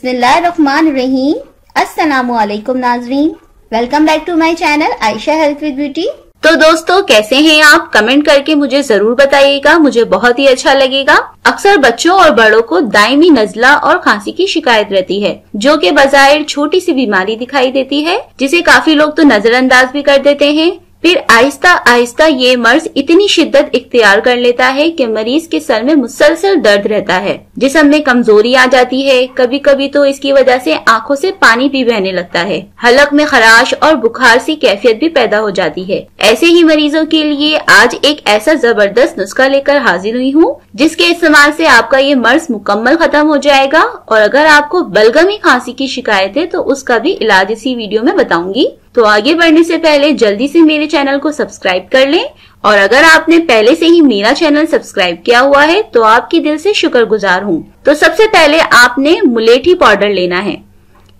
बिस्मिल्लाहिर्रहमानिर्रहीम। अस्सलाम वालेकुम नाजरीन। Welcome back to my channel Ayesha health with beauty. तो दोस्तों, कैसे हैं आप? कमेंट करके मुझे ज़रूर बताइएगा। मुझे बहुत ही अच्छा लगेगा। अक्सर बच्चों और बड़ों को दायमी नजला और खांसी की शिकायत रहती है, जो कि बाज़ार छोटी सी बीमारी दिखाई देती है, जिसे काफ़ी लोग तो नजरअंदाज भी कर देते हैं। फिर आहिस्ता आहिस्ता ये मर्ज इतनी शिद्दत इख्तियार कर लेता है कि मरीज़ के सर में मुसलसल दर्द रहता है। जिसम में कमज़ोरी आ जाती है कभी कभी तो इसकी वजह से आँखों से पानी भी बहने लगता है। हलक में खराश और बुखार सी कैफियत भी पैदा हो जाती है। ऐसे ही मरीजों के लिए आज एक ऐसा ज़बरदस्त नुस्खा लेकर हाजिर हुई हूँ, जिसके इस्तेमाल से आपका ये मर्ज मुकम्मल खत्म हो जाएगा। और अगर आपको बलगमी खांसी की शिकायत है तो उसका भी इलाज इसी वीडियो में बताऊँगी। तो आगे बढ़ने से पहले जल्दी से मेरे चैनल को सब्सक्राइब कर लें। और अगर आपने पहले से ही मेरा चैनल सब्सक्राइब किया हुआ है तो आपकी दिल से शुक्रगुजार हूँ। तो सबसे पहले आपने मुलेठी पाउडर लेना है।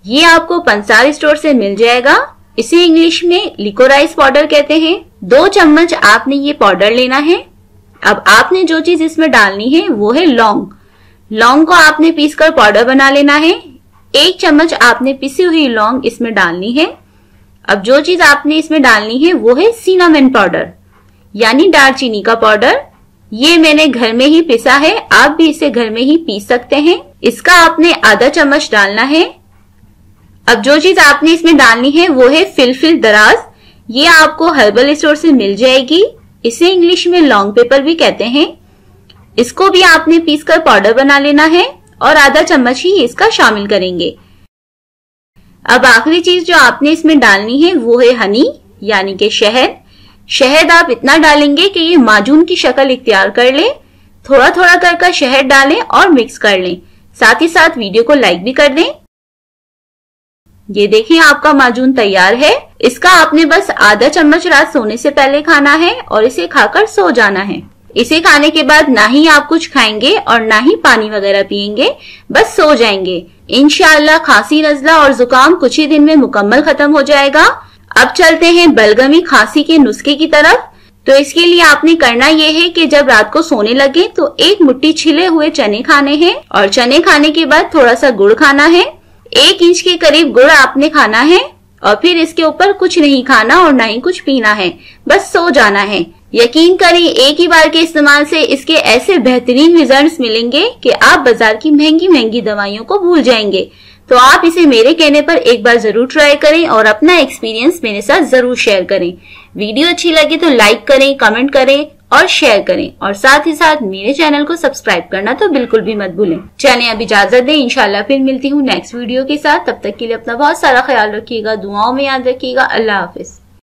ये आपको पंसार स्टोर से मिल जाएगा। इसे इंग्लिश में लिकोराइस पाउडर कहते हैं। दो चम्मच आपने ये पाउडर लेना है। अब आपने जो चीज़ इसमें डालनी है, वो है लौंग। लौंग को आपने पीसकर पाउडर बना लेना है। एक चम्मच आपने पिसी हुई लौंग इसमें डालनी है। अब जो चीज़ आपने इसमें डालनी है, वो है सीनामेन पाउडर यानी दालचीनी का पाउडर ये मैंने घर में ही पिसा है, आप भी इसे घर में ही पीस सकते हैं। इसका आपने आधा चम्मच डालना है। अब जो चीज़ आपने इसमें डालनी है, वो है फिलफिल दराज. ये आपको हर्बल स्टोर से मिल जाएगी। इसे इंग्लिश में लॉन्ग पेपर भी कहते हैं। इसको भी आपने पीस कर पाउडर बना लेना है और आधा चम्मच ही इसका शामिल करेंगे। अब आखिरी चीज़ जो आपने इसमें डालनी है, वो है हनी यानी कि शहद। शहद आप इतना डालेंगे कि ये माजून की शक्ल इख्तियार कर ले थोड़ा थोड़ा कर कर शहद डालें और मिक्स कर लें। साथ ही साथ वीडियो को लाइक भी कर दें। ये देखिए आपका माजून तैयार है। इसका आपने बस आधा चम्मच रात सोने से पहले खाना है और इसे खाकर सो जाना है। इसे खाने के बाद ना ही आप कुछ खाएँगे और ना ही पानी वगैरह पियेंगे बस सो जाएँगे। इनशाला खांसी नजला और जुकाम कुछ ही दिन में मुकम्मल खत्म हो जाएगा। अब चलते हैं बलगमी खांसी के नुस्खे की तरफ़। तो इसके लिए आपने करना यह है कि जब रात को सोने लगे तो एक मुट्ठी छिले हुए चने खाने हैं और चने खाने के बाद थोड़ा सा गुड़ खाना है। एक इंच के करीब गुड़ आपने खाना है और फिर इसके ऊपर कुछ नहीं खाना और ना ही कुछ पीना है। बस सो जाना है। यकीन करें, एक ही बार के इस्तेमाल से इसके ऐसे बेहतरीन रिजल्ट्स मिलेंगे कि आप बाज़ार की महँगी महँगी दवाइयों को भूल जाएँगे। तो आप इसे मेरे कहने पर एक बार ज़रूर ट्राई करें और अपना एक्सपीरियंस मेरे साथ ज़रूर शेयर करें। वीडियो अच्छी लगी तो लाइक करें कमेंट करें और शेयर करें। और साथ ही साथ मेरे चैनल को सब्सक्राइब करना तो बिल्कुल भी मत भूलें। चलें, अब इजाज़त दें। इंशाल्लाह फिर मिलती हूँ नेक्स्ट वीडियो के साथ। तब तक के लिए अपना बहुत सारा ख्याल रखिएगा, दुआओं में याद रखिएगा। अल्लाह हाफिज।